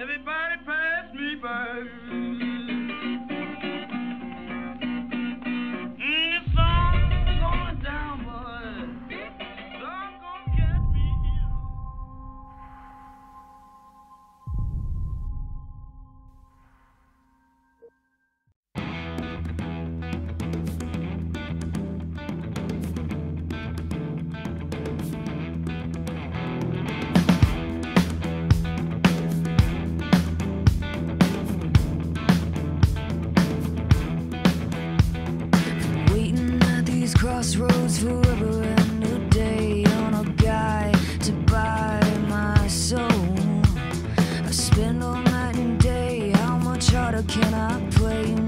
Everybody pass me by. comes forever a new day on a guy to buy my soul. I spend all night and day. How much harder can I play?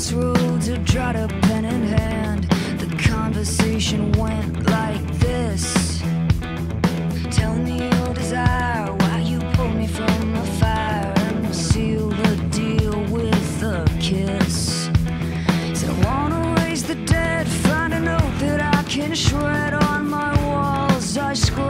crossroads, I dropped a pen in hand. The conversation went like this Tell me your desire, why you pulled me from the fire, and we'll seal the deal with a kiss. Said, I wanna raise the dead, find a note that I can shred on my walls. I scroll.